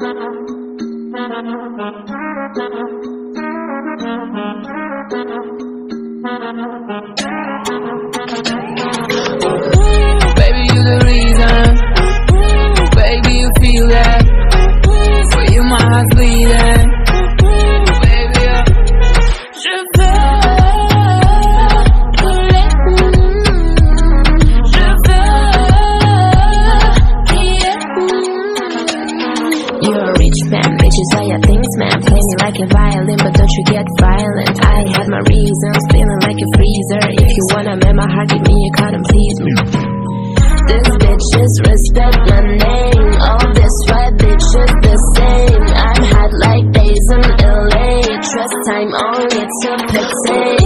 Baby, You're a rich man, bitches are your things, man. Play me like a violin, but don't you get violent. I had my reasons, feeling like a freezer. If you wanna make my heart, give me a cut and please me. This bitches respect my name. All this white bitches the same. I'm hot like days in LA. Trust time only to pixie.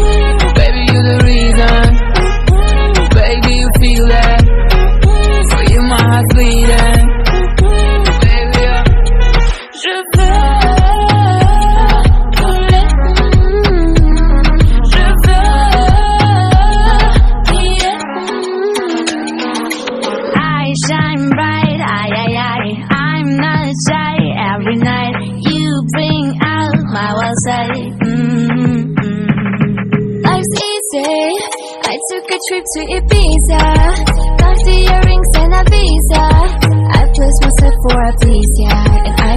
Mm-hmm. Life's easy. I took a trip to Ibiza. Got the earrings and a visa. I placed myself for a visa. And